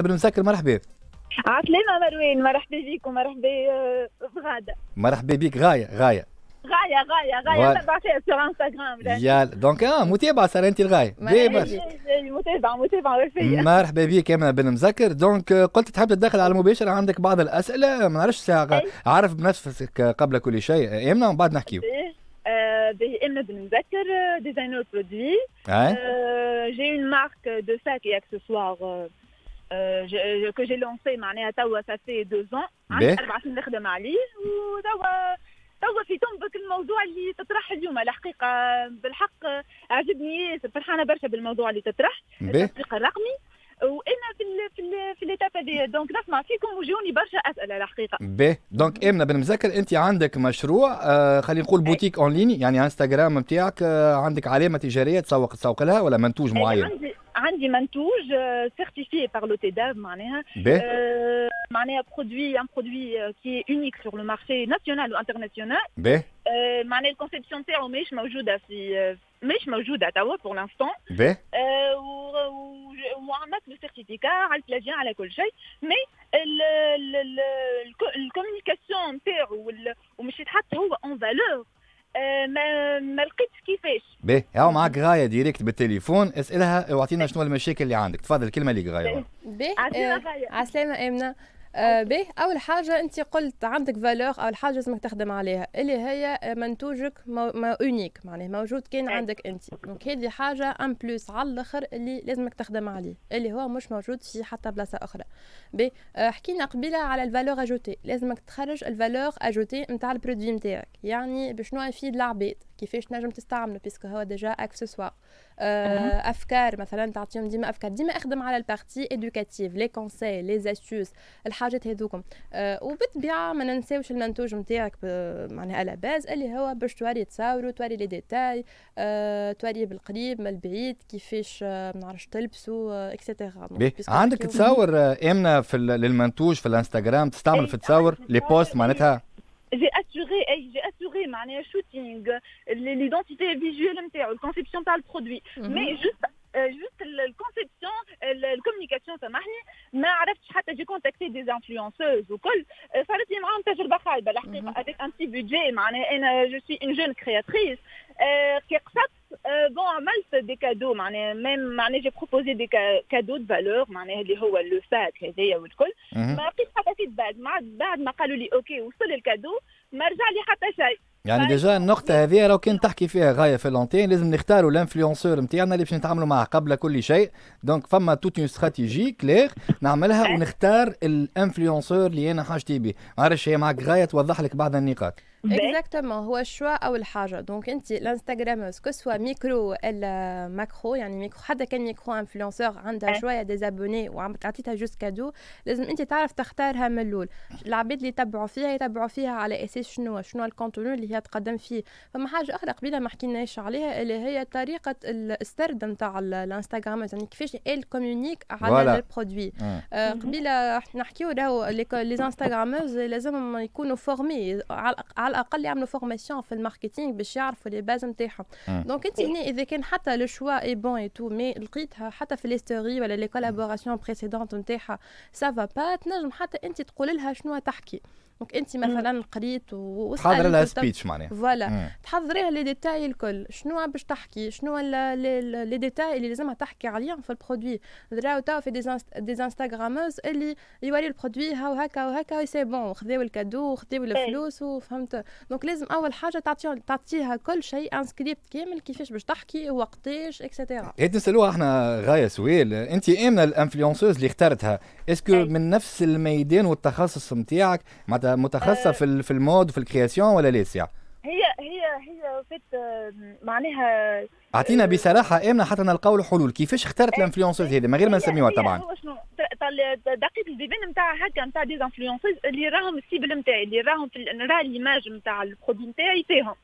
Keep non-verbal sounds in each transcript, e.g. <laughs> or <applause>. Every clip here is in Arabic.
بن مسكر مرحبا. عسلامة مروان مرحبا بيكم مرحبا آه، بغادة مرحبا بك غاية غاية. غاية غاية voilà. غاية. تبع فيها sur انستغرام يا donc آه متابعه صار أنت. دي. متابعة متابعة وفية. مرحبا بك امنه بن مزكر donc آه، قلت تحب تدخل على المباشر عندك بعض الأسئلة. ما نعرفش ساعة أي. عارف بنفسك قبل كل شيء. امنه ومن بعد نحكيو. باهي امنة بن مذكر designer produit j'ai une marque de sacs et accessoires que j'ai lancée معناها توا ça fait deux ans عندي. أربع سنين نخدم عليه وتوا توا في تنبك الموضوع اللي تطرح اليوم الحقيقة بالحق عجبني. فرحانه برشا بالموضوع اللي تطرح. التسويق الرقمي. وأنا في ال في ال في l'étape donc نسمع فيكم وجوني برشا أسئلة الحقيقة. باهي donc امنه بن مزكر أنت عندك مشروع آه خلينا نقول boutique en ligne يعني انستغرام نتاعك آه عندك علامة تجارية تسوق تسوق لها ولا منتوج معين؟ عندي عندي منتوج certifié par le تيداف معناها. باهي Euh, معناها produit un produit qui est unique sur le marché national و international باهي معناها ال conception تاعو ماهيش موجودة في آه، ماهيش موجودة توا pour l'instant باهي وعملت له certificat على ال plagiat على كل شيء. mais ال communication نتاعو وال- ومش يتحط هو en valeur ما ما لقيتش كيفاش. باهي. هاو معاك غاية directe بالتليفون. اسألها واعطينا شنو المشاكل اللي عندك. تفضل الكلمة ليك غاية. باهي. آه، باهي أول حاجة أنت قلت عندك valeur أول حاجة لازمك تخدم عليها اللي هي آه، منتوجك مو ما unique معناه موجود كان. عندك أنت. donc هذه حاجة أن بلوس على الآخر اللي لازمك تخدم عليه اللي هو مش موجود في حتى بلاصة أخرى. باهي آه، حكينا قبيلة على ال valeur ajoutée لازمك تخرج ال valeur ajoutée نتاع ال produit نتاعك يعني بشنو يفيد العباد كيفاش تنجم تستعمله puisque هو déjà accessoire أفكار مثلا تعطيهم ديما أفكار ديما أخدم على ال partie éducative les conseils les astuces الحاجات هذوكم. آه، وبالطبيعة ما ننساوش المنتوج نتاعك معناها على base اللي هو باش توري تصاوروا توري les détails آه، توري بالقريب من البعيد كيفاش آه، ما نعرفش تلبسوا et cetera عندك تصور آه، آمنة في للمنتوج في الانستغرام؟ تستعمل في عندي les posts. معناتها؟ جي اسوري إي جي assuré معناها shooting l'identité visuelle نتاعو ال conception تاع ال produit mais juste juste ال conception ال communication سامحني ما عرفتش حتى j'ai contacté des influenceuses وكل آه، صارت لي معاهم تجربه خايبه الحقيقة مهم. avec un petit budget معناها أنا je suis une jeune créatrice كي قصدت bon عملت des cadeaux معناها même معناها j'ai proposé des cadeaux de valeur معناها اللي هو le sac هذايا والكل مهم. ما لقيت حتى feedback بعد بعد ما قالوا لي okay وصل ال cadeau ما رجع لي حتى شيء يعني. déjà النقطة هذه لو كان تحكي فيها غاية في اللونتين لازم نختاروا ال influenceur نتاعنا اللي باش نتعاملوا معاه قبل كل شيء donc فما toute une stratégie claire نعملها. ونختار ال influenceur اللي أنا حاجتي به معرفش هي معك غاية توضح لك بعض النقاط exactement هو ال choix اول حاجة donc انت ال instagrameuse que soit micro ولا macro يعني ميكرو حتى كان micro influenceur عندها أه. شوية des abonnés وعم تعطيتها juste cadeau لازم انت تعرف تختارها من الأول العباد اللي يتبعوا فيها يتبعوا فيها على أساس شنو شنو ال contenu اللي هي تقدم فيه فما حاجة أخرى قبيله ما حكيناش عليها اللي هي طريقه السرد نتاع ال instagrameuse يعني كيفاش ال communique على. ال produit. آه،. قبيله نحكيو راهو les les instagrameuses لازم يكونوا formées على على الأقل يعملوا formation في ال marketing باش يعرفوا les bases نتاعهم. donc انت هنا إذا كان حتى le choix est bon et tout mais لقيتها حتى في les stories ولا les collaborations précédentes نتاعها سافا با تنجم حتى انت تقول لها شنو تحكي donc انت مثلا قريت و تحضر لها speech معناها. voilà. تحضريها les détails الكل. شنو باش تحكي؟ شنو les détails اللي لازمها تحكي عليهم في ال produit؟ راهو توا في des instagrameuses اللي يوري ال produit هاو هكا وهكا c'est bon خذاو ال cadeau خذاو الفلوس وفهمت donc لازم أول حاجة تعطيها كل شيء un script كامل كيفاش باش تحكي وقتاش et cetera هيك نسالوها إحنا غاية سؤال أنت آمنة ال influenceuse اللي اخترتها. est-ce que أي. من نفس الميدان والتخصص نتاعك معناتها متخصصة آه. في في ال mode وفي ال création ولا لا ساعة هي هي هي فيت آه، معناها أعطينا بصراحة إمنة حتى نلقاو له حلول كيفاش اخترت أي. ال influenceuse هذه من غير ما نسميوها طبعا هو شنو دقيق البيبان نتاع هكا نتاع des influenceuses اللي راهم ال cible نتاعي اللي راهم في نرى l'image نتاع ال produit نتاعي فيهم. آه،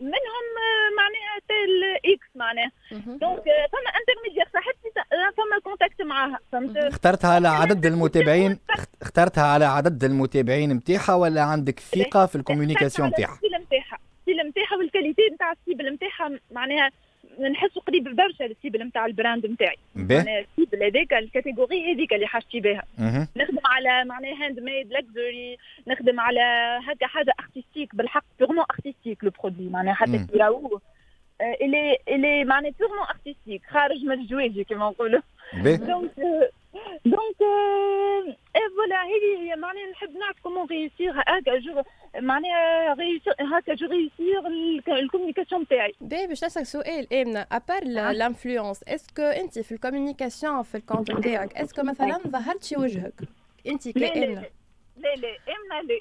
منهم آه، معناها telle X معناها. donc آه، فما intermédiaire صاحبتي آه، فما contact معاها فهمت؟ اخترتها على عدد المتابعين اخت- اخترتها على عدد المتابعين نتاعها ولا عندك ثقة في ال communication نتاعها ال style نتاعها ال style نتاعها وال qualité نتاع ال cible نتاعها معناها نحسه قريب برشا لل cible نتاع ال brand نتاعي. معناها ال cible هذاك ال catégorie هذيك اللي حاجتي بها. نخدم على معناها handmade luxury نخدم على هكا حاجة artistique بالحق purement artistique le produit معناها حتى كي راهو الي الي معناها purement artistique خارج من الجواجي كما نقولوا. donc <laughs> donc voilà هذه هي معناها نحب نعرف comment réussir هكا جو معناها réussir هكا جو réussir ال communication نتاعي باهي باش نسالك سؤال امنه à part l'influence est-ce que انت في ال communication في ال compte نتاعك est-ce que مثلا ظهرتي وجهك انت كامنه لا لا امنا لا.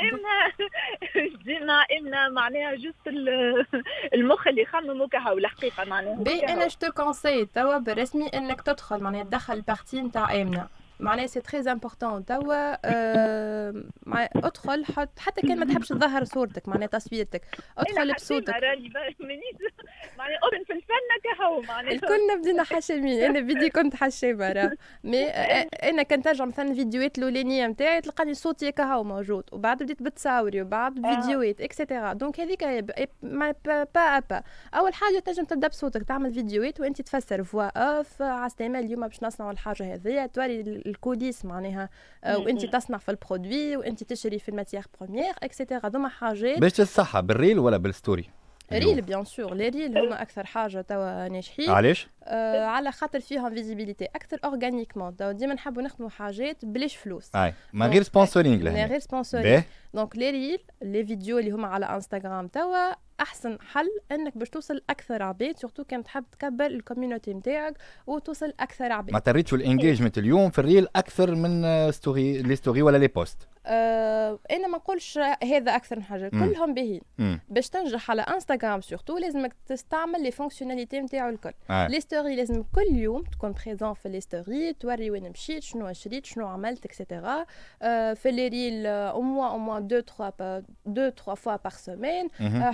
<laughs> امنا ديما امنا معناها juste المخ اللي يخمم كهو الحقيقة معناها. بي أنا je conseille توا بالرسمي إنك تدخل معناها تدخل ال partie نتاع امنا معناها c'est très important توا آه ادخل حط حتى كان ما تحبش تظهر صورتك معناها تصويرتك. ادخل بصوتك. <laughs> معناها أوبن في الفن كهو معناها. الكل بدينا حشامين <laughs> أنا بدي كنت حشامه راه. mais <laughs> أنا كنت نرجع مثلا الفيديوهات الأولانية نتاعي تلقاني صوتي كهو موجود. وبعد بديت بتصاوري وبعد فيديوهات et cetera donc هذيك bah bah أول حاجة تنجم تبدأ بصوتك تعمل فيديوهات وأنت تفسر. فوا اوف على اليوم باش نصنعوا الحاجة هذيا. توري ال coulisses معناها وانت تصنع في ال produit وانت تشري في ال matière première et cetera هذوما حاجات باش الصحه بال reel ولا بال story؟ reel bien sûr les reels هما أكثر حاجة توا ناجحين. علاش؟ آه على خاطر فيهم visibilité أكثر organiquement توا ديما نحبوا نخدموا حاجات بلاش فلوس. أي. من غير sponsoring من غير sponsoring donc les reels les vidéos اللي هما على انستغرام توا أحسن حل إنك باش توصل أكثر عباد surtout كان تحب تكبر ال community نتاعك وتوصل أكثر عباد ما تريتش ال engagement اليوم في ال reel أكثر من story les stories ولا les posts آه أنا ما نقولش هذا أكثر من حاجة كلهم باهين باش تنجح على انستغرام surtout لازمك تستعمل les fonctionnalités نتاعو الكل. آه. les stories لازم كل يوم تكون présent في les stories توري وين مشيت شنو شريت شنو عملت et cetera آه في لي ريل أو موا أو موا دو تخوا دو تخوا فوا بار سيمين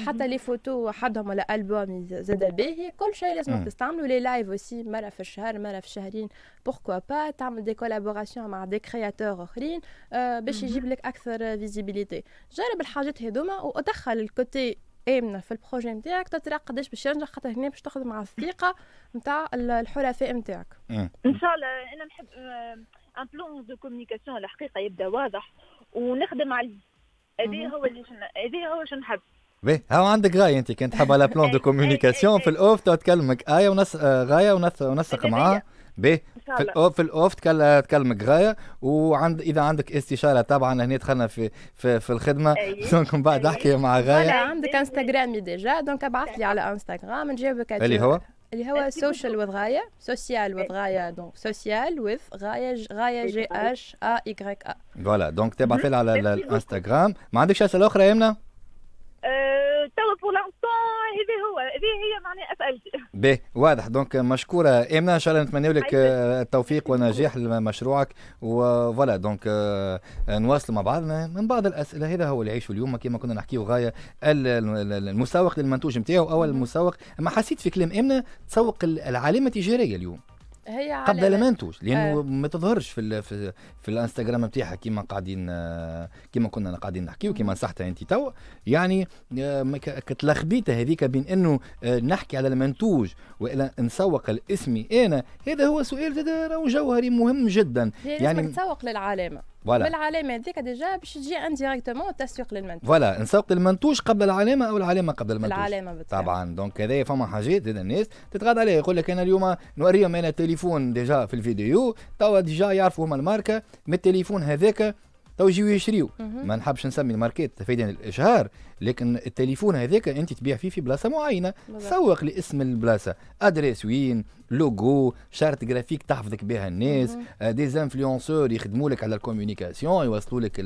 حتى les photos وحدهم ولا ألبوم زاد باهي كل شيء لازم تستعملوا les lives aussi مره في الشهر مره في الشهرين pourquoi pas تعمل des collaborations مع des créateurs آخرين آه باش يجيب لك أكثر visibilité جرب الحاجات هذوما ودخل ال côté آمنة في ال projet نتاعك تترى قداش باش ينجح خاطر هنا باش تخدم على الثقة نتاع الحرفاء نتاعك إن شاء الله أنا نحب un plan de communication الحقيقة يبدأ واضح ونخدم عليه. هذا هو اللي هذا هو شنو نحب. باهي هاو عندك غاية أنت؟ كنت تحب على plan de communication في ال off تكلمك إيه ونس غاية ونسق معاها. باهي في ال off في ال off تكلمك غاية. وعند إذا عندك استشارة طبعا هنا دخلنا في في, في الخدمة. donc من بعد احكي مع غاية. عندك انستغرامي déjà donc ابعث لي على انستغرام نجاوبك اللي هو؟ اللي هو Social with غاية. Social with غاية donc Social with غاية غاية جي اتش ا يكغيك ا voilà donc تبعثي لي على الانستغرام ما عندكش أسئلة أخرى يا يمنى؟ توا pour l'instant هذه هي معناها اسئلتي باهي واضح. donc مشكورة. امنه إن شاء الله نتمنى لك التوفيق ونجاح لمشروعك. و voilà. donc نواصل مع بعضنا من بعض الأسئلة. هذا هو اللي يعيشه اليوم. كما كنا نحكيه غايه المسوق للمنتوج نتاعو أو المسوق ما حسيت في كلام امنه تسوق العلامه التجاريه اليوم. هي قبل لا منتوج لأنه آه. ما تظهرش في في, في الإنستغرام نتاعها كيما قاعدين كيما كنا قاعدين نحكيو كيما نصحتها انت. تو يعني كتلخبيته هذيك بين إنه نحكي على المنتوج وإلا نسوق لاسمي أنا هذا هو سؤال راهو جوهري مهم جدا. يعني تسوق للعلامه voilà بالعلامه هذيك déjà باش تجي indirectement تسوق للمنتوج. voilà نسوق للمنتوج قبل العلامه أو العلامه قبل المنتوج. العلامه بالطبع. طبعا. donc هذايا فما حاجات زاد الناس تتغاضى عليها يقول لك أنا اليوم نوريهم أنا التليفون déjà في الفيديو. توا déjà يعرفوا هما الماركة. من التليفون هذاك تو يجيو يشريو. ما نحبش نسمي الماركات فايدين الإشهار. لكن التليفون هذاك أنت تبيع فيه في بلاصة معينة. سوق لاسم البلاصة. adresse وين logo charte graphique تحفظك بها الناس. des influenceurs يخدموا لك على ال communication يوصلوا لك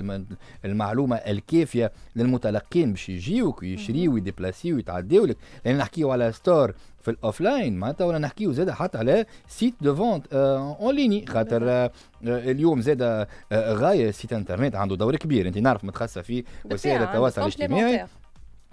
المعلومة الكافية للمتلقين باش يجيوك ويشريوا ويديبلاسيو ويتعداو لك. لأن نحكيو على store في ال offline معناتها ولا نحكيو زاد حتى على site de vente en ligne خاطر آه اليوم زاد آه غاية site internet عنده دور كبير. أنت نعرف متخصصة في وسائل التواصل الاجتماعي.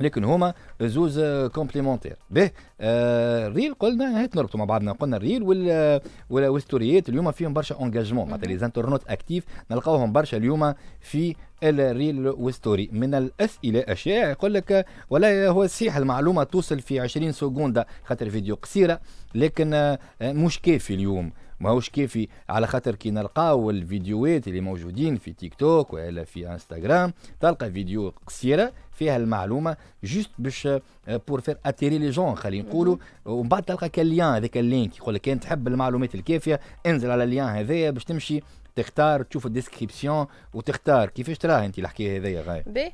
لكن هما زوز complémentaires. به آه reel قلنا هات نربطوا مع بعضنا. قلنا ال reel وال والستوريات اليوم فيهم برشا engagement معناتها les internautes actifs نلقاوهم برشا اليوم في ال reel وال story. من الأسئلة أشياء يقول لك ولا هو صحيح المعلومة توصل في 20 secondes خاطر فيديو قصيرة لكن آه، مش كافي اليوم. ماهوش كافي على خاطر كي نلقاو الفيديوهات اللي موجودين في تيك توك ولا في انستغرام تلقى فيديو قصيرة فيها المعلومة juste باش pour faire attirer les jeunes خلينا نقولوا. ومن بعد تلقى كال lien هذاك ال link يقول لك كان تحب المعلومات الكافية انزل على ال lien هذايا باش تمشي تختار تشوف ال description وتختار. كيفاش تراه أنت الحكاية هذيا غاية؟ باهي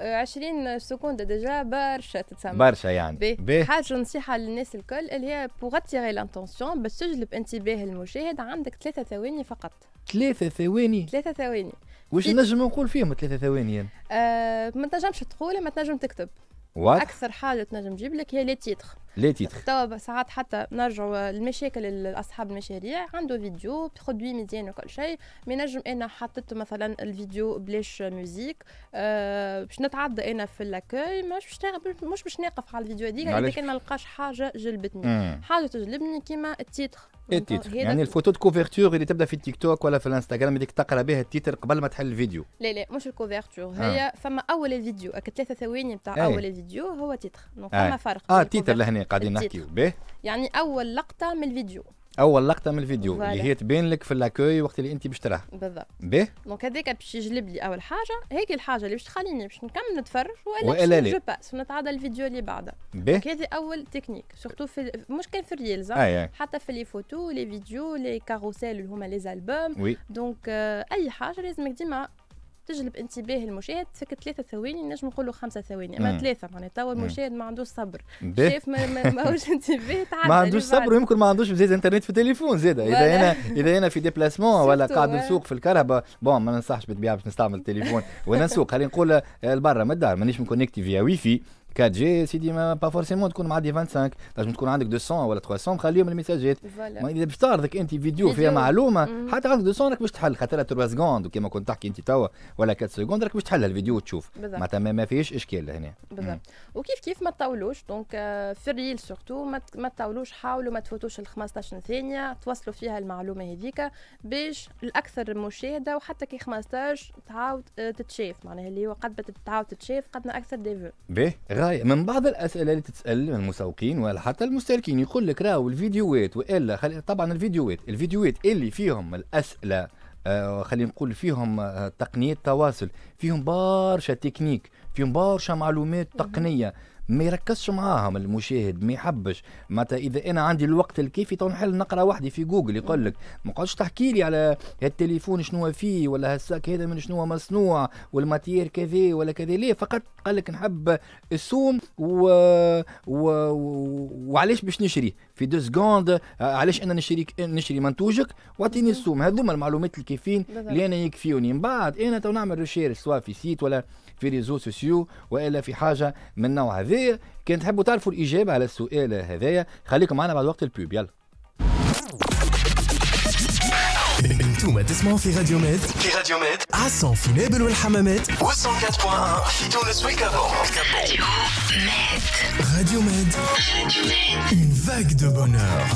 20 secondes déjà برشا تتسمى. برشا يعني. باهي حاجة نصيحة للناس الكل اللي هي pour attirer l'attention باش تجلب انتباه المشاهد عندك ثلاثة ثواني فقط. ثلاثة ثواني؟ ثلاثة ثواني. واش نجم نقول فيهم ثلاثة ثواني يعني؟ آه ما تنجمش تقول ما تنجم تكتب وات؟ أكثر حاجة تنجم تجيب لك هي les titres les titres توا ساعات حتى نرجعوا المشاكل لاصحاب المشاريع. عنده vidéo produit مزيان وكل شيء ما نجم أنا حطيت مثلا الفيديو بلاش musique أه باش نتعدى أنا في l'accueil مش باش مش باش نقف على الفيديو هذيك كان ما لقاش حاجة جلبتني. مم. حاجة تجلبني كيما ال titre. ال titre؟ يعني ال photo de couverture اللي تبدأ في التيك توك ولا في الانستغرام اللي تقرأ بها ال titre قبل ما تحل الفيديو. لا لا مش ال couverture هي آه. فما أول الفيديو ثلاثة ثواني نتاع أي. أول الفيديو هو titre. Donc فما فرق. آه تيتر الكوفرتور- قاعدين. نحكيو. به يعني أول لقطة من الفيديو. أول لقطة من الفيديو voilà. اللي هي تبين لك في l'accueil وقت اللي أنت باش تراه. بالضبط. به Donc هذاك باش يجلب لي أول حاجة هيك الحاجة اللي باش تخليني باش نكمل نتفرج وإلا باش لا. je passe ونتعدى الفيديو اللي بعده. به هذه أول technique surtout في مش كان في ال reels et et حتى في les photos les vidéos les carrousels اللي هما les albums oui. Donc آه، أي حاجة لازمك ديما تجلب انتباه المشاهد تفك ثلاثة ثواني نجم نقولوا خمسة ثواني. أما ثلاثة معناتها توا المشاهد ما عندوش صبر. شاف ما ماهوش <laughs> انتباه تعدى ما عندوش صبر ويمكن ما عندوش زيد انترنت في التليفون زيد إذا أنا إذا أنا في déplacement <laughs> ولا قاعد نسوق في الكرهبة. Bon ما ننصحش بالطبيعه باش نستعمل التليفون. <laughs> وأنا نسوق خلينا نقول آه، لبرا من الدار. مانيش connecté via Wi-Fi 4G سيدي mais pas forcément تكون معدي 25 لازم تكون عندك 200 ولا 300 خليهم ال messageات ما اذا باش تعرضك انت فيديو فيها معلومه حتى عندك 200 راك باش تحل خاطر 3 secondes كما كنت تحكي انت توا ولا 4 secondes راك باش تحل الفيديو وتشوف معناتها ما فيهش اشكال هنا بالضبط وكيف كيف ما تطولوش donc في ال reel surtout ما تطولوش حاولوا ما تفوتوش ال 15 ثانية توصلوا فيها المعلومه هذيك باش الاكثر مشاهده وحتى كي 15 تعاود تتشاف معناها اللي هو قد ما تعاود تتشاف قد ما أكثر de vues باهي غاية من بعض الأسئلة اللي تتسأل من المسوقين ولا حتى المستهلكين يقول لك راهو الفيديوهات وإلا خلي طبعا الفيديوهات الفيديوهات اللي فيهم الأسئلة آه خلينا نقول فيهم آه تقنية تواصل فيهم برشا تكنيك فيهم برشا معلومات تقنية. ما يركزش معاهم المشاهد ما يحبش. معناتها إذا أنا عندي الوقت الكافي تو نحل نقرأ وحدي في جوجل يقول لك ما قعدش تحكي لي على التليفون شنو هو فيه ولا هال sac هذا من شنو هو مصنوع وال matière كذا ولا كذا. ليه؟ فقط قال لك نحب السوم و... و... و... وعلاش باش نشري؟ في deux secondes علاش أنا نشري نشري منتوجك واعطيني السوم هذوما المعلومات الكافيين. اللي أنا يكفيوني. من بعد أنا تو نعمل recherche سواء في site ولا في réseaux sociaux وإلا في حاجة من النوع هذا كان تحبوا تعرفوا الإجابة على السؤال هذايا خليكم معنا بعد وقت ال pub يلا. أنتم تسمعوا في راديو ميد في راديو ميد عصام في نابل والحمامات؟ و 104.1 في تونس و Cap Bon راديو ميد une vague de bonheur.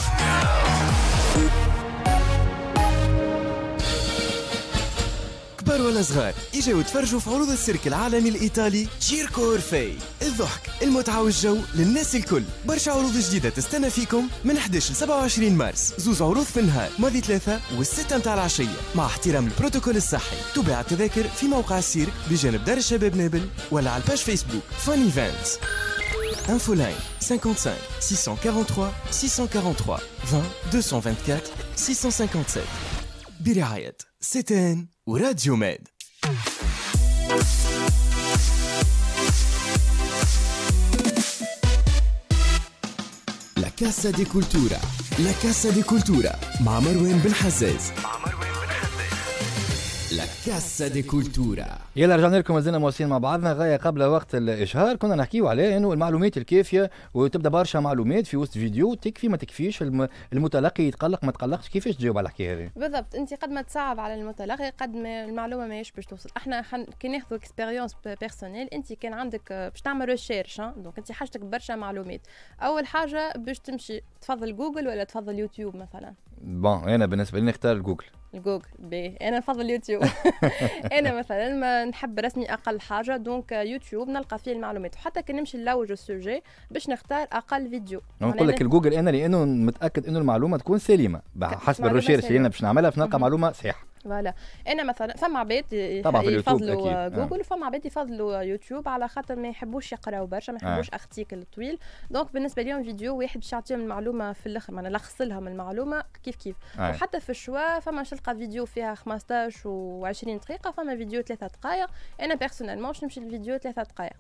كبار ولا صغار اجاو تفرجوا في عروض السيرك العالمي الإيطالي تشيركو اورفي الضحك المتعة والجو للناس الكل. برشا عروض جديدة تستنى فيكم من 11 ل 27 مارس. زوز عروض في النهار ماضي ثلاثة والستة متاع العشية. مع احترام البروتوكول الصحي. تباع التذاكر في موقع السيرك بجانب دار الشباب نابل ولا على ال page فيسبوك. Fun Events Line 55 643 643 20 224 657 برعاية ستان وراديو ميد. لا كاسا دي كولتورا لا دي كولتورا مع مروان بن حزاز. كاسا دي كولتورا يلا رجعنا لكم مازلنا مواصلين مع بعضنا. غاية قبل وقت الإشهار كنا نحكيو عليه إنه المعلومات الكافية وتبدأ برشا معلومات في وسط فيديو تكفي ما تكفيش. الم- المتلقي يتقلق ما تقلقش. كيفاش تجاوب على الحكاية هذه؟ بالضبط. أنت قد ما تصعب على المتلقي قد ما المعلومة ماهيش باش توصل. إحنا حن... كي ناخذوا expérience personnelle أنت كان عندك آه، باش تعمل recherche donc أنت حاجتك برشا معلومات. أول حاجة باش تمشي تفضل جوجل ولا تفضل يوتيوب مثلا؟ بون أنا بالنسبة لي نختار جوجل الجوجل بي أنا نفضل يوتيوب <laughs> أنا مثلا ما نحب رسمي أقل حاجة donc يوتيوب نلقى فيه المعلومات. وحتى كي نمشي نلوج ال sujet باش نختار أقل فيديو. نقول لك الجوجل أنا لأنه متأكد إنه المعلومة تكون سليمة حسب معلومة ال recherche اللي. أنا باش نعملها باش نلقى. معلومة صحيحة. Voilà. أنا مثلا فما عباد يفضلوا. جوجل وفما عباد يفضلوا يوتيوب على خاطر ما يحبوش يقراو برشا ما يحبوش article طويل. Donc بالنسبة لهم فيديو واحد باش يعطيهم المعلومة في الأخر معناها لخص لهم المعلومة كيف كيف. آه. وحتى في ال choix فما تلقى فيديو فيها 15 و20 دقيقة فما فيديو 3 دقائق أنا personnellement باش نمشي للفيديو 3 دقائق.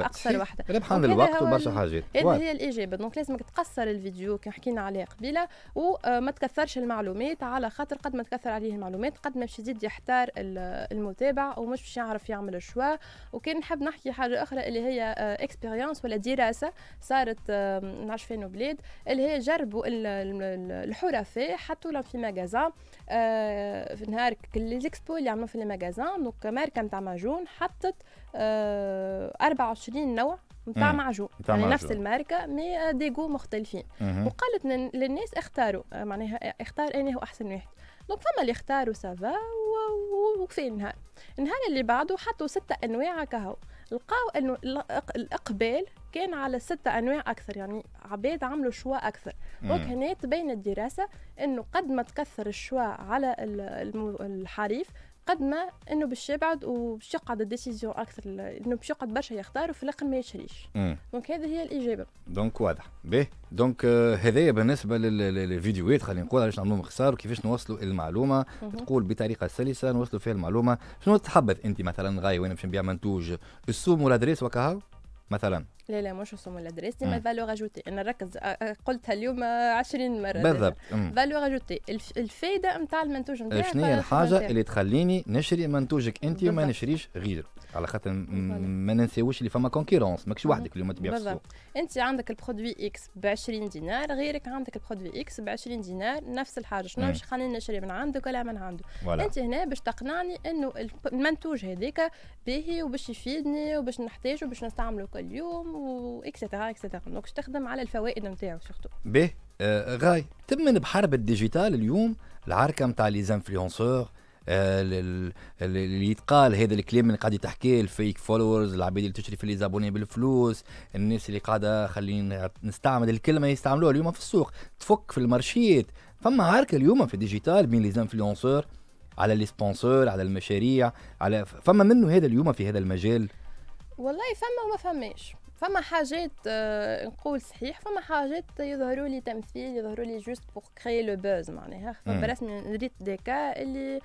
اقصر <laughs> واحدة ربحان donc هذا الوقت وبرشا حاجات. هذه. هي الإجابة. donc لازمك تقصر الفيديو كي حكينا عليه قبيلة وما تكثرش المعلومات على خاطر قد ما تكثر عليه المعلومات قد ما باش يزيد يحتار ال- المتابع ومش باش يعرف يعمل ال choix وكان نحب نحكي حاجة أخرى اللي هي expérience ولا دراسة صارت آه، ما نعرفش فين بلاد اللي هي جربوا ال- ال- ال- الحرفاء حطوا لهم في magasin آه، في نهار les expos اللي عملوا في ال magasin donc ماركة نتاع معجون حطت آه، 24 نوع نتاع مم. معجون يعني معجون. نفس الماركه mais des goûts مختلفين مهم. وقالت لن- للناس اختاروا آه، معناها اختار هو أحسن واحد donc فما اللي اختاروا ça va و- و- وكفي النهار النهار اللي بعده حطوا ستة أنواع كهو. لقاو إنه الإقبال كان على ستة أنواع أكثر يعني عباد عملوا choix أكثر. Donc. هنا تبين الدراسة إنه قد ما تكثر الـ choix على الحريف قد ما إنه باش يبعد وباش يقعد الـ décision أكثر إنه باش يقعد برشا يختار وفي الآخر ما يشريش. donc هذه هي الإجابة. Donc واضح. به. Donc آه، هذايا بالنسبة لل- لل- للفيديوهات خلينا نقول علاش نعملوا اختصار وكيفاش نوصلوا المعلومة. تقول بطريقة سلسة نوصلوا فيها المعلومة. شنو تحبذ أنت مثلا غاية وين باش نبيع منتوج السوم والأدريس وكهو؟ مثلا. لا لا مش السوم والادريس مم. ديما valeur ajoutée أنا نركز أ- قلتها اليوم آه، 20 مرة بالضبط. valeur ajoutée الفايدة نتاع المنتوج نتاعك شنو هي الحاجة اللي تخليني نشري منتوجك أنت وما. نشريش غير على خاطر. ما ننساوش اللي فما concurrence ماكش. وحدك اليوم تبيع بالضبط أنت عندك ال produit X ب 20 دينار غيرك عندك ال produit X ب 20 دينار نفس الحاجة شنو. باش يخليني نشري من عندك ولا من عنده voilà أنت هنا باش تقنعني إنه المنتوج هذاك باهي وباش يفيدني وباش نحتاجه باش نستعمله كل يوم et cetera et cetera donc تخدم على الفوائد نتاعو surtout به آه غاي تمن بحرب ال digital اليوم العركة نتاع les influenceurs ال- ال- اللي يتقال هذا الكلام اللي قاعد تحكيه ال fake followers العباد اللي تشري في les abonnés بالفلوس الناس اللي قاعدة خلينا نستعمل الكلمة يستعملوها اليوم في السوق. تفك في المارشيات فما عركة اليوم في ال digital بين les influenceurs على les sponsors على المشاريع على فما منه هذا اليوم في هذا المجال؟ والله فما وما فماش. فما حاجات آه، نقول صحيح فما حاجات يظهروا لي تمثيل يظهروا لي juste pour créer le buzz معناها مم. برسمي ريت des cas اللي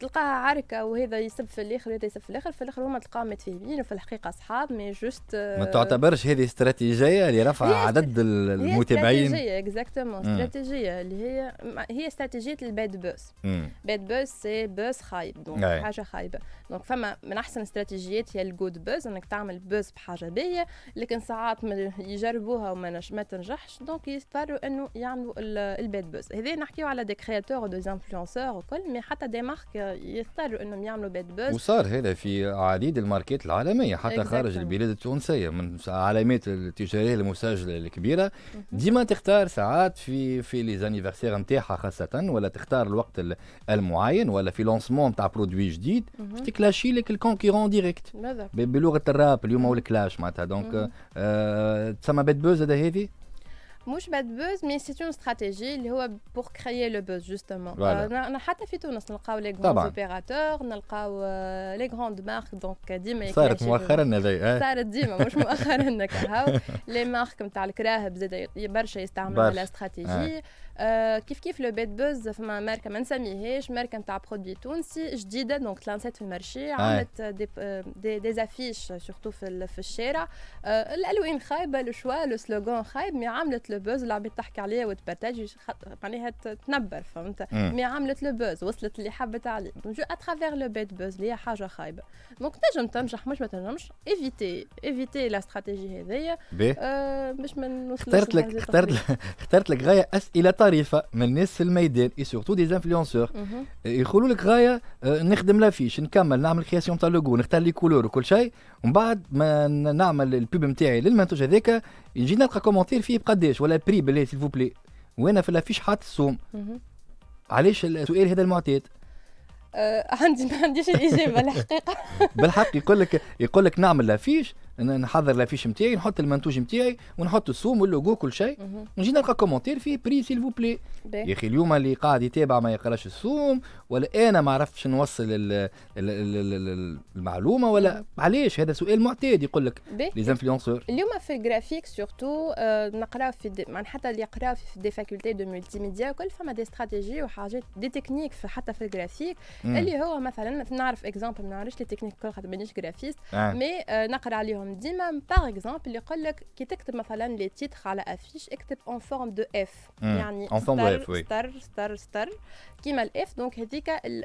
تلقاها عركه وهذا يسب في الآخر وهذا يسب في الآخر في الآخر هما تلقاهم متفاهمين وفي الحقيقة أصحاب mais juste ما تعتبرش هذه استراتيجية لرفع عدد ال- هي المتابعين استراتيجية Exactement. استراتيجية اللي هي هي استراتيجية ال bad مم. Bad buzz c'est buzz خايب donc أي. حاجة خايبة donc فما من أحسن استراتيجيات هي ال good buzz إنك تعمل buzz بحاجة باهية لكن ساعات ما يجربوها وما ما تنجحش donc يضطروا إنه يعملوا ال bad buzz هذا نحكيو على des créateurs و des influenceurs وكل mais حتى des marques يضطروا إنهم يعملوا bad buzz وصار هذا في عديد الماركات العالمية حتى خارج Exactly. البلاد التونسية من علامات التجارية المساجله الكبيرة. ديما تختار ساعات في في les anniversaires نتاعها خاصة ولا تختار الوقت ال- المعين ولا في lancement نتاع produit جديد. تكلاشي لك ال concurrent direct بلغة الراب اليوم أو ال clash معناتها. donc آه تسمى bad buzz هذا هذه؟ مش باد buzz mais c'est une stratégie اللي هو pour créer le buzz justement. أنا حتى في تونس نلقاو les. grands opérateurs نلقاو les grandes marques donc ديما صارت. مؤخرا هذا آه. صارت ديما مش <laughs> مؤخرا هكا les marques نتاع الكراهب زاد برشا يستعملوا. على استراتيجي آه كيف كيف le bad buzz فما ماركه ما نسميهاش ماركه نتاع produit تونسي جديده donc تلانسات في المارشي عملت des des, des affiches surtout في, في الشارع الالوان خايبه le choix le slogan خايب mais عملت le buzz العباد تحكي عليها وتبارتاجي معناها تنبر فهمت. mais عملت le buzz وصلت اللي حبت عليه à travers le bad buzz اللي هي حاجة خايبه donc تنجم تنجح مش ما تنجمش éviter éviter la stratégie هذيا باش ما نوصلوش اخترت لك اخترت اخترت لك غايه اسئله طريفه من الناس في الميدان اي surtout des influenceurs. يقولوا لك غاية آه، نخدم l'affiche نكمل نعمل création تاع لوغو نختار les couleurs وكل شيء. ومن بعد ما نعمل ال pub نتاعي للمنتوج هذاك يجي نلقى commentaire فيه بقداش ولا prix بالله s'il vous plaît وأنا في ال affiche حاط السوم. علاش السؤال هذا المعتاد آه، عندي ما عنديش الإجابة الحقيقة <laughs> بالحق يقول لك يقول لك نعمل l'affiche نحضر l'affiche نتاعي نحط المنتوج نتاعي ونحط السوم واللوغو كل شيء مهم. نجي نلقى commentaire فيه prix s'il vous plaît. يا أخي اليوم اللي قاعد يتابع ما يقراش السوم ولا أنا ما عرفتش نوصل ال ال ال ال ال المعلومة ولا علاش هذا سؤال معتاد يقول لك. les influenceurs اليوم في ال graphique surtout نقراو في معناها حتى اللي يقراو في des facultés de multimédia وكل فما des stratégies وحاجات des techniques في حتى في الجرافيك اللي هو مثلا نعرف exemple ما نعرفش les techniques كل خاطر مانيش graphiste آه. mais آه، نقرأ عليهم ديما par exemple اللي يقول لك كي تكتب مثلا les titres على affiche اكتب en forme de F مم. يعني ستار. ستار ستار ستار كيما ال F donc هذيك ال-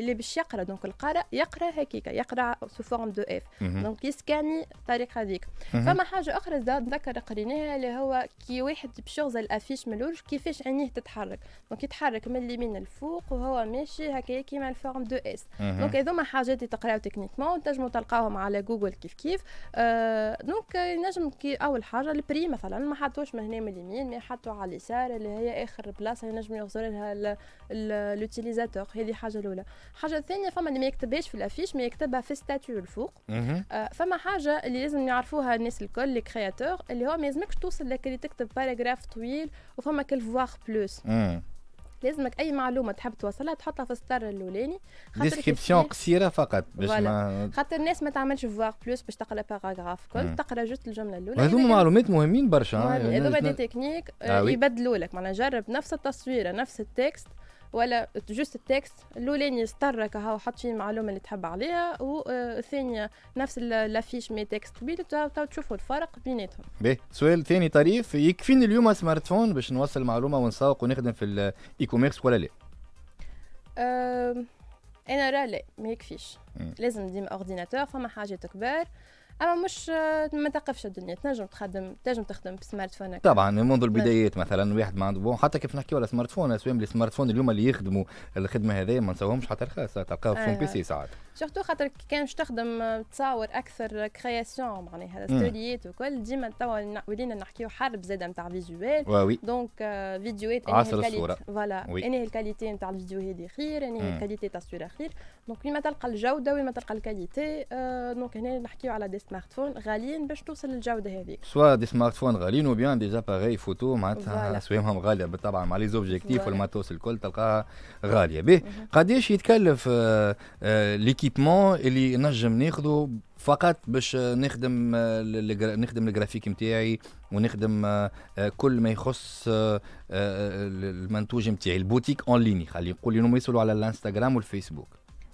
اللي باش يقرأ donc القارئ يقرأ هكيك يقرأ sous forme de F. donc يسكاني الطريقة هذيك. فما حاجة أخرى زاد نذكر قريناها اللي هو كي واحد باش يغزر ال affiche من الأول كيفاش عينيه تتحرك donc يتحرك من اليمين للفوق وهو ماشي هكا كيما ال forme de S. donc هذوما حاجات تقراو techniquement تنجموا تلقاوهم على جوجل كيف كيف آه donc ينجم كي أول حاجة ال prix مثلا ما حطوش من هنا من اليمين mais حطوا على اليسار اللي هي آخر بلاصة ينجم يغزر لها l'utilisateur هذه حاجة الاولى الحاجة الثانية فما اللي ما يكتبهاش في ال affiche ما يكتبها في statut الفوق فما حاجة اللي لازم يعرفوها الناس الكل les créateurs اللي هو ما يلزمكش توصل لك اللي تكتب paragraphe طويل وفما كل voir plus. لازمك اي معلومه تحب توصلها تحطها في السطر الاولاني description قصيره فقط باش. ما خاطر الناس ما تعملش voir plus باش تقرا paragraphe كل. تقرا juste الجمله الاولى هذوما معلومات مهمين برشا هذوما des techniques آه. يبدلوا لك معناها جرب نفس التصويره نفس ال texte ولا juste ال texte الأولاني سطرك هاو حط فيه المعلومة اللي تحب عليها والثانيه نفس ال- l'affiche mais texte. طويل تو تشوفوا الفرق بيناتهم. باهي سؤال ثاني طريف يكفيني اليوم smartphone باش نوصل معلومة ونسوق ونخدم في ال e-commerce ولا لا؟ أم، أنا راه لا ما يكفيش. لازم ديما ordinateur فما حاجات كبار أما مش آه، ما تقفش الدنيا تنجم تخدم تنجم تخدم ب smartphone ك طبعا منذ البدايات مثلا واحد ما عنده bon حتى كيف نحكيو على smartphone اسوام les smartphones اليوم اللي يخدموا الخدمة هذه ما نسوهمش حتى رخاص تلقاو فون أيوة. PC ساعات surtout خاطر كي كان باش تخدم آه، تصاور أكثر création معناها. ستوريات وكل ديما توا ولينا نحكيو حرب زاده نتاع visuel donc آه، فيديوهات عصر. ال qualité voilà. انهي ال qualité نتاع الفيديو هذه خير انهي. ال qualité تاع الصورة خير donc وين ما تلقى الجوده وين ما تلقى ال qualité donc هنا نحكيو على des smartphones غاليين باش توصل للجوده هذيك soit des smartphones غاليين ou bien des appareils photo معناتها. اسوامهم غاليه بالطبع مع les objectifs. وال matos الكل تلقاها غاليه باهي قداش يتكلف l'équipement اللي نجم ناخذه فقط باش نخدم نخدم الجرافيك نتاعي ونخدم كل ما يخص المنتوج نتاعي ال boutique en ligne خلي نقول لهم يوصلوا على الانستغرام والفيسبوك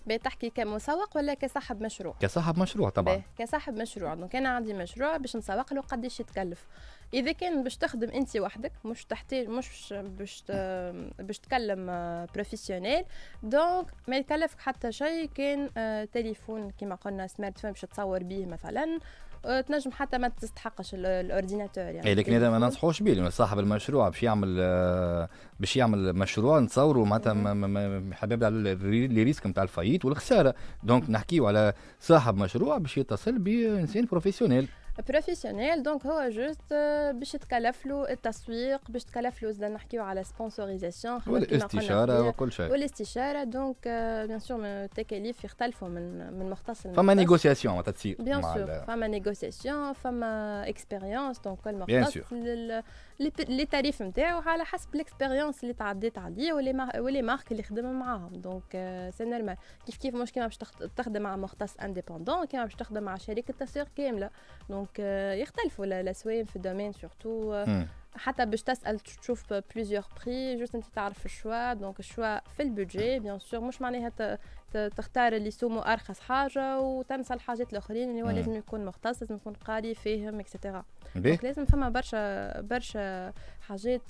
بتحكي كمسوق ولا كصاحب مشروع؟ كصاحب مشروع طبعا. باهي، كصاحب مشروع. donc أنا عندي مشروع باش نسوق له قداش يتكلف. إذا كان باش تخدم أنت وحدك مش تحتاج مش باش باش تكلم professionnel donc ما يكلفك حتى شيء. كان آه، تليفون كما قلنا smartphone باش تصور به مثلا. آه، تنجم حتى ما تستحقش ال- ال ordinateur يعني. اي لكن هذا ما التليفون. ننصحوش به صاحب المشروع باش يعمل آه، باش يعمل مشروع نتصوروا معناتها ما- ما- ما- حباب على les risques نتاع ال faillite والخسارة. donc نحكيو على صاحب مشروع باش يتصل بانسان بروفيسيونيل. professionnel donc هو juste آه، باش يتكلف له التسويق باش تكلف له زاد نحكيو على sponsorisation والإستشارة وكل شيء والاستشارة donc bien sûr التكاليف يختلفوا من من مختص فما لمختص. نيغوسياسيون معناتها تصير bien مع sûr ال- فما négociation فما expérience donc كل Bien مختص sûr. لل- les tarifs نتاعو على حسب ال expérience اللي تعديت عليه ولي ما و les marques اللي خدم معاهم. donc c'est normal كيف كيف مش كيما باش تخدم مع مختص indépendant كيما باش تخدم مع شركه تسويق كاملة. donc يختلفوا ال- الاسواق في ال domaine surtout مم. حتى باش تسأل تشوف plusieurs prix juste أنت تعرف ال choix. donc ال choix في ال budget bien sûr مش معناها تختار اللي سومو أرخص حاجة وتنسى الحاجات الأخرين اللي هو مم. لازم يكون مختص لازم يكون قاري فاهم et cetera باهي donc لازم فما برشا برشا حاجات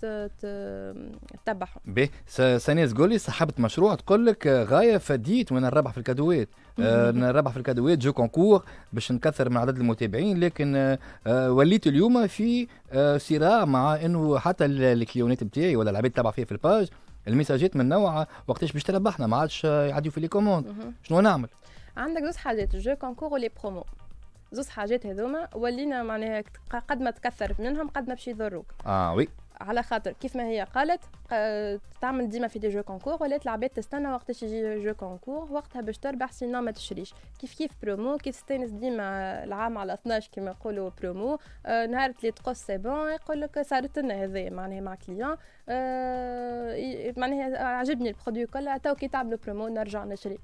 تتبعهم. باهي س- سناس قول لي صاحبة مشروع تقول لك غاية فديت وأنا نربح في الكادوات. آه، نربح في الكادوات jeux concours باش نكثر من عدد المتابعين لكن آه، وليت اليوم في آه، صراع مع إنه حتى ال- الكليونات بتاعي ولا العباد تبع فيها في ال page المساجات من نوع وقتاش باش تربحنا ما عادش يعديوا في les commandes. شنو نعمل؟ عندك زوز حاجات ال jeux concours و les promos زوز حاجات هذوما ولينا معناها قد ما تكثر منهم قد ما باش يضروك آه oui على خاطر كيف ما هي قالت تعمل ديما في des jeux concours ولات العباد تستنى وقتاش يجي jeu concours وقتها باش تربح sinon ما تشريش. كيف كيف برومو؟ كيف تستانس ديما العام على 12 كيما يقولوا برومو. آه نهار اللي تقص c'est bon يقول لك صارت لنا هذايا معناها مع client آه معناها عجبني ال produit كلها تو كي تعملوا برومو نرجع نشري.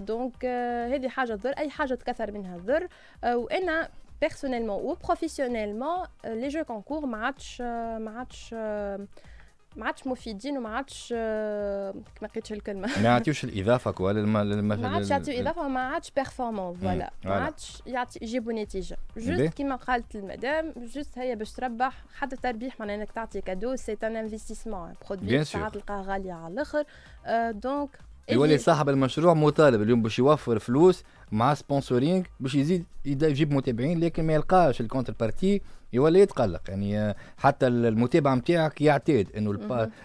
donc آه، هذه حاجة تضر أي حاجة تكثر منها تضر. آه، وأنا personnellement و professionnellement les jeux concours ما عادش آه، ما عادش آه، ما عادش مفيدين وما عادش آه، ما لقيتش الكلمة ما يعطيوش الاضافه quoi للم... للم... ما عادش يعطيو اضافه وما عادش performants voilà ما voilà. عادش يعطي يجيبوا نتيجه باهي. juste كيما قالت المدام juste هي باش تربح حتى تربيح معناها انك تعطي cadeau c'est un investissement Bien produit sûr. ساعات تلقاه غاليه على الآخر آه، donc يولي évite- صاحب المشروع مطالب اليوم باش يوفر فلوس مع sponsoring باش يزيد يد- يجيب متابعين لكن ما يلقاش ال contrepartie يولي يتقلق. يعني آه، حتى المتابع نتاعك يعتاد إنه.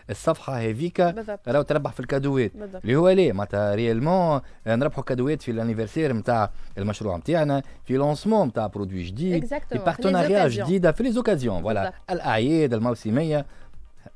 الصفحة هذيك راهو تربح في الكادوات. اللي هو ليه؟ معناتها réellement آه، نربحوا كادوات في ال anniversaire نتاع المشروع نتاعنا في lancement نتاع produit جديد في partenariat جديدة في les occasions voilà. الأعياد الموسمية.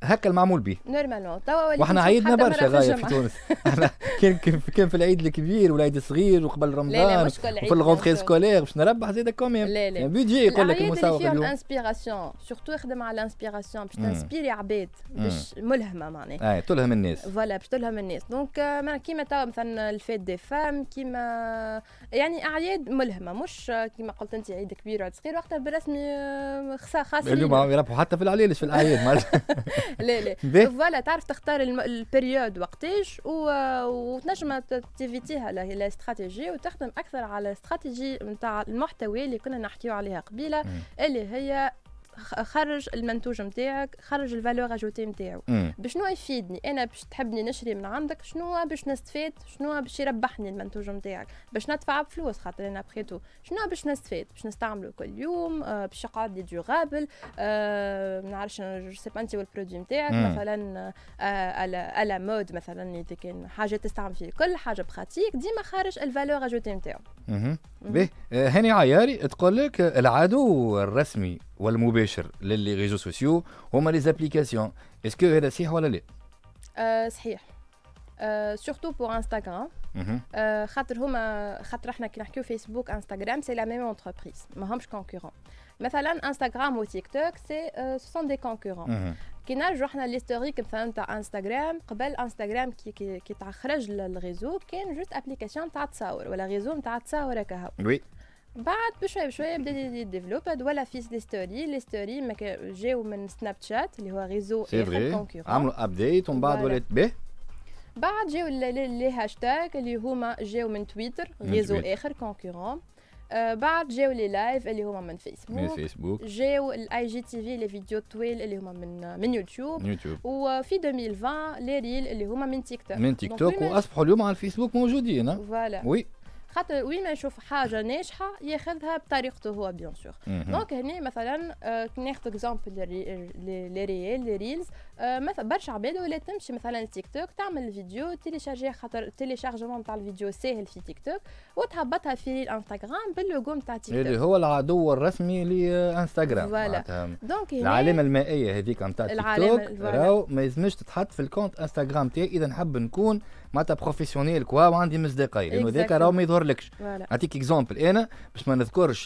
هكا المعمول به. normalement توا نشوف عيدنا برشا غاية في. تونس. <laughs> إحنا كان كان في العيد الكبير والعيد الصغير وقبل لا رمضان لا مش كل عيد وفي ال rentrée. scolaire باش نربح زيد quand même لا لا. بيدجي يقول لك الأعياد اللي المساوق فيهم اليوم inspiration surtout يخدم على ال inspiration باش. تنسبيري عباد باش ملهمة معناها. أي تلهم الناس. voilà باش تلهم الناس. donc آه، ما- كيما توا مثلا ال fête des femmes كيما يعني أعياد ملهمة. مش كيما قلت أنت عيد كبير وعيد صغير. وقتها بالرسمي آه، خاص خاص اليوم يربحوا حتى في العليلش في الأعياد. <laughs> لا لا. <laughs> voilà تعرف تختار ال période وقتاش. وتنجم تيفيتيها la stratégie وتخدم أكثر على الاستراتيجي نتاع المحتوى اللي كنا نحكيو عليها قبيلة. اللي هي خرج المنتوج نتاعك خرج ال valeur ajoutée نتاعو. بشنو يفيدني؟ أنا باش تحبني نشري من عندك شنو باش نستفاد شنو باش يربحني المنتوج نتاعك باش ندفع بفلوس خاطر أنا après tout شنو باش نستفاد؟ باش نستعمله كل يوم آه باش يقعد لي durable آه ما نعرفش c'est pas انت وال produit نتاعك. مثلا آه على على مود مثلا إذا كان حاجة تستعمل فيه كل حاجة pratique ديما خارج ال valeur ajoutée نتاعو. باهي آه، هاني عياري تقول لك العدو الرسمي. والمباشر ل les réseaux sociaux هما les applications. Est-ce que هذا صحيح ولا لا؟ آه صحيح. آه surtout pour انستغرام مهم. آه، خاطر هما خاطر إحنا كي نحكيو فيسبوك انستغرام c'est la même entreprise ما همش concurrents مثلا انستغرام وتيك توك ce sont des concurrents مهم. كي نرجعو إحنا l'historique مثلا تاع انستغرام قبل انستغرام كي كي, كي تخرج لل réseau كان juste application تاع تصاور ولا réseau تاع تصاور هكا oui بعد بشويه بشويه بدا يdévelopper ولا في les stories. Les stories جاو من سناب شات اللي هو réseau concurrent عملوا update ومن بعد. ولات به؟ بعد جاو les hashtags اللي هما جاو من تويتر réseau. اخر concurrent آه بعد جاو les lives اللي هما من من فيسبوك فيسبوك جاو ال IGTV les vidéos طويل اللي هما من من يوتيوب يوتيوب وفي 2020 لي ريل اللي هما من تيك توك من تيك توك وأصبحوا اليوم على الفيسبوك موجودين؟ voilà oui خاطر وين ما يشوف حاجة ناجحة ياخذها بطريقته هو bien sûr. Donc هنا مثلا كي ناخذ exemple les reels les reels مثلا برشا عباد ولا تمشي مثلا لتيك توك تعمل فيديو télécharger خاطر téléchargement تاع الفيديو ساهل في تيك توك وتهبطها في الانستغرام باللوجو نتاع تيك اللي توك هو العدو الرسمي لانستغرام voilà. donc العلامه المائية هذيك نتاع تيك توك. راهو ما يلزمش تتحط في ال compte انستغرام تاعي إذا نحب نكون معناتها professionnel quoi وعندي مصداقيه لأنه ذاك. راهو ما يظهرلكش نعطيك exemple أنا باش ما نذكرش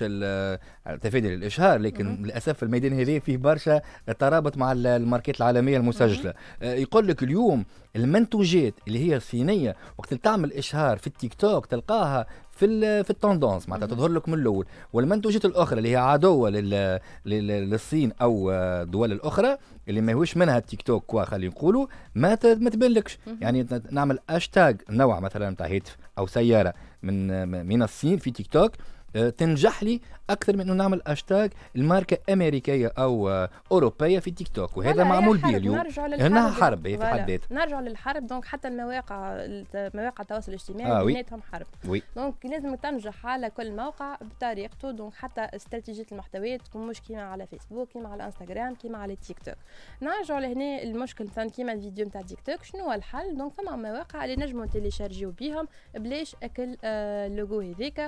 تفادي للاشهار لكن. للأسف الميدان هذا فيه برشا ترابط مع ال- الماركات العالمية المسجلة. آه، يقول لك اليوم المنتوجات اللي هي صينيه وقت تعمل إشهار في التيك توك تلقاها في في ال tendances معناتها. تظهر لك من الأول. والمنتوجات الأخرى اللي هي عدوه لل لل- للصين أو آه، الدول الأخرى اللي ما هوش منها التيك توك quoi خلينا نقولوا ما ت- ما تبانلكش. يعني نعمل هاشتاج نوع مثلا تاع هاتف أو سيارة من آه، من الصين في تيك توك. آه، تنجح لي أكثر من إنه نعمل هاشتاج الماركة أمريكية أو آه، أوروبية في تيك توك وهذا معمول به اليوم للحرب. لأنها حرب في. حد ذاتها. نرجعوا للحرب. donc حتى المواقع مواقع التواصل الاجتماعي آه،. بيناتهم حرب. oui. Donc لازم تنجح على كل موقع بطريقته. donc حتى استراتيجية المحتوى تكون مش كيما على فيسبوك كيما على انستغرام كيما على تيك توك نرجعوا لهنا المشكل مثلا كيما الفيديو نتاع تيك توك شنو هو الحل؟ donc فما مواقع اللي نجموا télécharger و بيهم بلاش أكل آه اللوجو هذيك.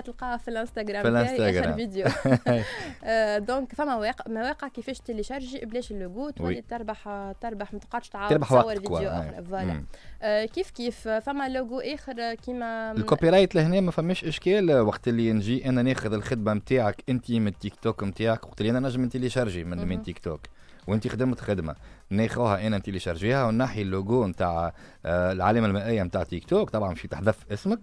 تلقاها في الانستغرام في الانستغرام. آخر فيديو <laughs> <laughs> آه، donc فما مواقع مواقع كيفاش télécharger بلاش اللوجو تولي. تربح تربح ما تقعدش تعاود تصور فيديو آخر آه. voilà. آه، كيف كيف فما لوجو آخر كيما ال copy right لهنا ما فماش إشكال وقت اللي نجي أنا ناخذ الخدمة نتاعك انت من التيك توك نتاعك وقت اللي أنا نجم نtélécharger من من. تيك توك وانت خدمت خدمة. ناخذها أنا نtélécharger ها ونحي اللوجو نتاع آه، العلامه المائية نتاع تيك توك طبعا باش تحذف اسمك.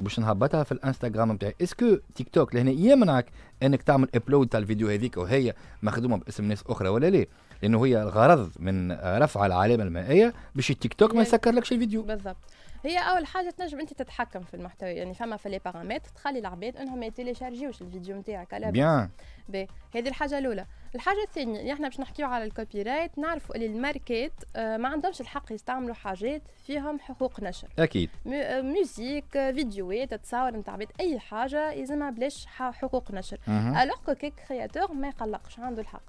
وباش نهبطها في الانستغرام نتاعي. est-ce que تيك توك لهنا يمنعك أنك تعمل upload تاع الفيديو هذيك وهي مخدومة باسم ناس أخرى ولا لا؟ لأنه هي الغرض من آه، رفع العلامه المائية باش التيك توك ما هي- يسكرلكش الفيديو. بالضبط. هي أول حاجة تنجم أنت تتحكم في المحتوى يعني فما في les paramètres تخلي العباد أنهم ما يtélécharger وش الفيديو نتاعك. على bien. باهي هذه الحاجة الأولى. الحاجة الثانية اللي إحنا باش نحكيو على ال copyright نعرفوا اللي الماركات آه، ما عندهمش الحق يستعملوا حاجات فيهم حقوق نشر. أكيد. مو- آه، musique آه، فيديوهات تصاور نتاع عباد أي حاجة يلزمها بلاش حقوق نشر. alors que créateur ما يقلقش عنده الحق.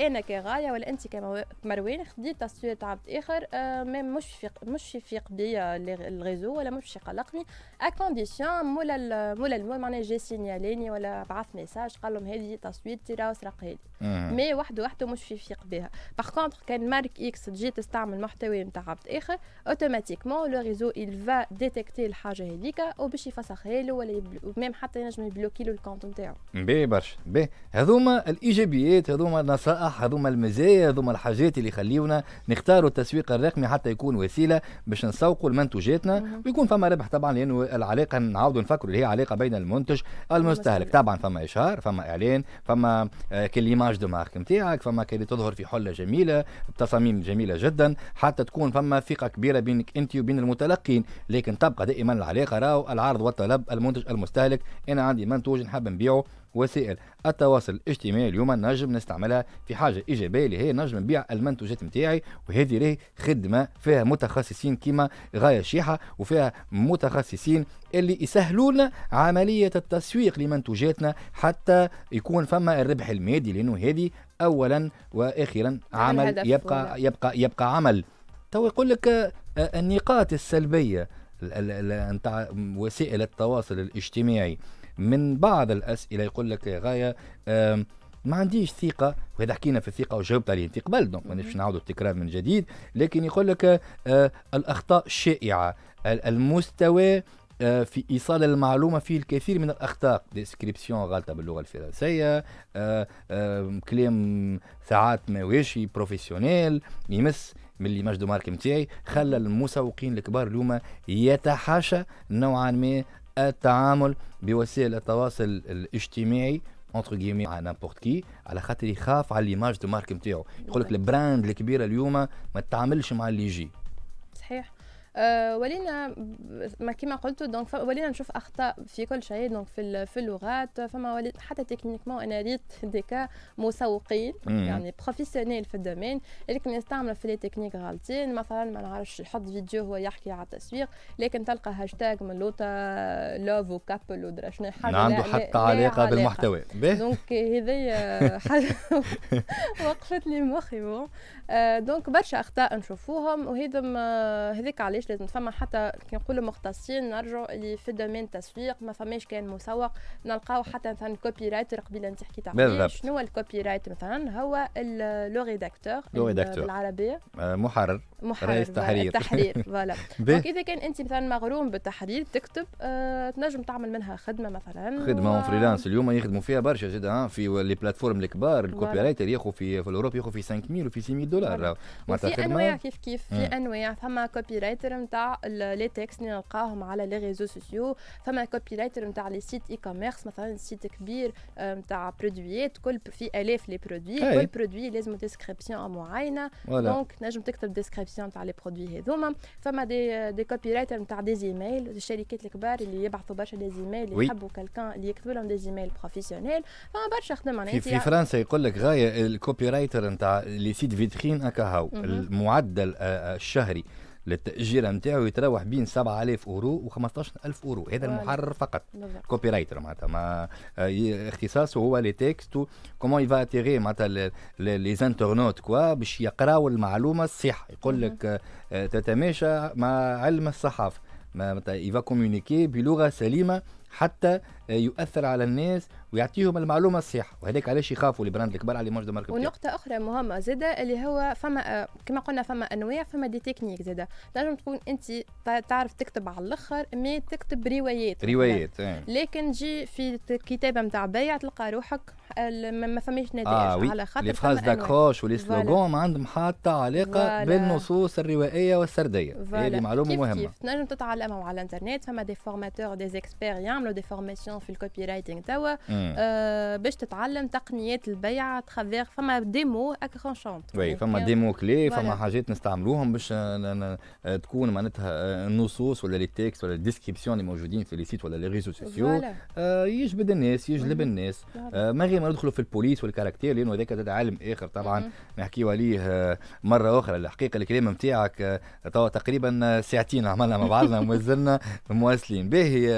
أنا كغايه ولا انت كمروان خديت تصوير تاع عبد آخر آه ما مش في مش يفيق بيا ال réseau ولا مش يقلقني à condition مولا مولا المول معناها جا signaler ني ولا بعث message قال لهم هذه تصويرتي راه سرق هذه. mais وحدة وحدة مش في يفيق بها par contre كان marque X تجي تستعمل محتوى نتاع عبد آخر automatiquement le réseau il va détecter الحاجة هذيك وباش يفسخها له ولا même حتى ينجم يbloquer له ال compte نتاعو باهي برشا. باهي هذوما الإيجابيات هذوما النصائح هذوما المزايا هذوما الحاجات اللي يخليونا نختاروا التسويق الرقمي حتى يكون وسيلة باش نسوقوا لمنتوجاتنا. ويكون فما ربح طبعا لأنه العلاقة نعاودوا نفكروا اللي هي علاقة بين المنتج المستهلك. طبعا فما إشهار فما إعلان فما آه، image de marque نتاعك فما كي تظهر في حلة جميلة بتصاميم جميلة جدا حتى تكون فما ثقة كبيرة بينك أنت وبين المتلقين. لكن تبقى دائما العلاقة راهو العرض والطلب المنتج المستهلك. أنا عندي منتوج نحب نبيعه. وسائل التواصل الاجتماعي اليوم نجم نستعملها في حاجة إيجابية اللي هي نجم نبيع المنتوجات نتاعي وهذه راهي خدمة فيها متخصصين كيما غاية شيحة وفيها متخصصين اللي يسهلوا لنا عملية التسويق لمنتوجاتنا حتى يكون فما الربح المادي لأنه هذه اولا وأخيرا عمل يبقى. يبقى يبقى عمل تو يقول لك آه، النقاط السلبية نتاع وسائل التواصل الاجتماعي من بعض الأسئلة يقول لك يا غاية ما عنديش ثقة. وهذا حكينا في الثقة وجاوبت عليه انت قبل donc مانيش نعاودوا التكرار من جديد. لكن يقول لك آه، الأخطاء الشائعه ال- المستوى آه، في إيصال المعلومة فيه الكثير من الأخطاء. description غلطة باللغة الفرنسية آه، كلام ساعات ما واشي professionnel يمس من l'image de marque نتاعي خلى المسوقين الكبار اليوم يتحاشى نوعا ما التعامل بوسائل التواصل الاجتماعي entre guillemets على n'importe qui على خاطر يخاف على l'image de marque نتاعو يقول لك ال brand الكبيرة اليوم ما تتعاملش مع اللي يجي. ولينا ما كيما قلت donc ولينا نشوف اخطاء في كل شيء donc في في اللغات فما وليت حتى techniquement أنا ريت des cas مسوقين. يعني professionnels في ال domaine لكن يستعملوا في les techniques غالطين مثلا ما نعرفش يحط فيديو هو يحكي على التسويق لكن تلقى هاشتاج من لوتا love و couple ودرا شنو حاجة عنده حتى لا- لا علاقه بالمحتوى. donc هذه حاجة <laughs> وقفت لي مخي donc برشا أخطاء نشوفوهم وهذم آه، هذيك علاش لازم فما حتى كي نقولوا مختصين نرجعوا اللي في domaine التسويق ما فماش كان مسوق نلقاو حتى مثلا copywriter قبيلة انت حكيت عليه. شنو هو ال copywriter مثلا هو le rédacteur le rédacteur. بالعربيه آه، محرر محرر رئيس تحرير. التحرير <laughs> voilà. donc إذا كان أنت مثلا مغروم بالتحرير تكتب آه تنجم تعمل منها خدمة مثلا خدمة و- freelance اليوم يخدموا فيها برشا زاد ها في les plateformes الكبار ال copywriter ياخذ في في ال Europe ياخذ في 5000 وفي 6000 دولار. معناتها أنواع كيف كيف. في أنواع فما copywriter نتاع les textes اللي نلقاهم على les réseaux sociaux فما copywriter نتاع les sites e-commerce مثلا site كبير آه، نتاع produit ات كل في ألاف les produits. كل produit لازم description معينة. donc نجم تكتب description نتاع les produits هذوما. فما des des copywriters نتاع des emails الشركات الكبار اللي يبعثوا برشا des emails اللي. يحبوا quelqu'un اللي يكتب لهم des emails professionnels فما برشا خدمة في, في فرنسا يقول لك غاية ال copywriter نتاع les sites vitrines هكا هاو. المعدل آه، آه، الشهري. للتأجيرة نتاعو يتراوح بين 7000 أورو و 15000 أورو. هذا. المحرر فقط. copywriter معناتها. ما آه، اختصاصه هو les textes comment il va attirer معناتها les internautes quoi باش يقراو المعلومة الصحيحة. يقول لك آه، تتماشى مع علم الصحافة. معناتها il va communiquer بلغة سليمة حتى آه، يؤثر على الناس ويعطيهم المعلومة الصحيحة وهذاك علاش يخافوا ال brands الكبار على موجوده ماركه بتاعهم. ونقطة أخرى مهمة زادة اللي هو فما آه، كما قلنا فما أنواع فما des techniques زادة تنجم تكون أنت تع- تعرف تكتب على الآخر mais تكتب روايات. روايات إيه. لكن تجي في كتابة نتاع بيع تلقى روحك ما ما فماش نتائج آه oui على خاطر les phrases أنواع. d'accroche و les. slogans ما عندهم حتى علاقة voilà. بالنصوص الروائية والسردية. هذه معلومة كيف مهمة كيف تنجم تتعلمهم على الإنترنت فما des formateurs des experts يعملوا des formations في ال copywriting توا. آه باش تتعلم تقنيات البيع à travers فما des mots accrochants oui فما des mots clés فما. حاجات نستعملوهم باش تكون معناتها آه، النصوص ولا les textes ولا ال description اللي موجودين في les sites ولا les réseaux sociaux آه، يجبد الناس يجلب. الناس voilà. آه، ما غير ما ندخلوا في ال police وال caractères لأنه هذاك عالم آخر طبعا. نحكيو عليه مرة أخرى الحقيقة الكلام نتاعك توا تقريبا ساعتين عملنا مع بعضنا <laughs> ومازلنا مواصلين باهي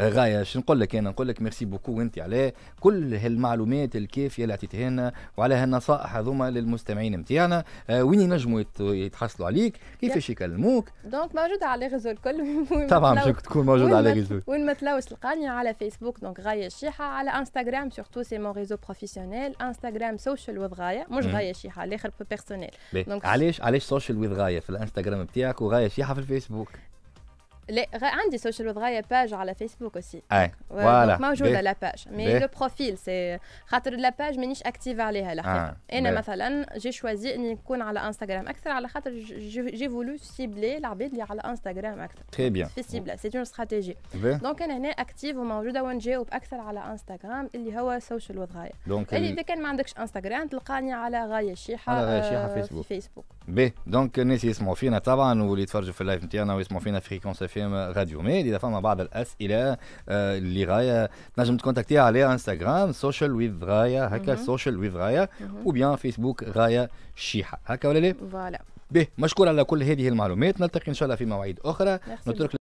غاية. شنو نقول لك أنا؟ نقول لك merci beaucoup أنت على كل هالمعلومات الكافيه اللي عطيتها لنا وعلى هالنصائح هذوما للمستمعين نتاعنا آه، وين ينجموا يت- يتحصلوا عليك؟ كيفاش يكلموك؟ donc موجودة على réseaux الكل. <laughs> طبعا باش تكون موجود على réseaux وين ما تلاوش تلقاني على فيسبوك. donc غاية الشيحة. على إنستغرام surtout c'est mon réseau professionnel إنستغرام Social with غاية. مش مم. غاية الشيحة الآخر personnel. donc- علاش علاش Social with غاية في الإنستغرام نتاعك وغاية شيحه في الفيسبوك؟ عندي Social with غاية page على فيسبوك aussi et voilà موجودة. la page mais. le profil c'est خاطر la page مانيش active عليها الحقيقة آه، أنا. مثلا j'ai choisi اني نكون على انستغرام أكثر على خاطر j'ai, voulu cibler العباد اللي على انستغرام أكثر très bien et voilà c'est une stratégie. donc أنا هنا active وموجوده ونجاوب أكثر على انستغرام اللي هو Social with غايه donc اللي ال- اذا كان ما عندكش انستغرام تلقاني على غايه الشيحه على غاية الشيحة فيسبوك. في فيسبوك باهي donc الناس يسمعوا فينا طبعا واللي يتفرجوا في ال live نتاعنا ويسمعوا فينا في fréquence اف راديو ميد إذا فما بعض الأسئلة آه، اللي غاية تنجم تكونتاكتيها على إنستغرام Social with غاية هكا. Social with غاية. ou bien فيسبوك غاية شيحة هكا ولا لا؟ voilà به مشكور على كل هذه المعلومات نلتقي إن شاء الله في مواعيد أخرى نترك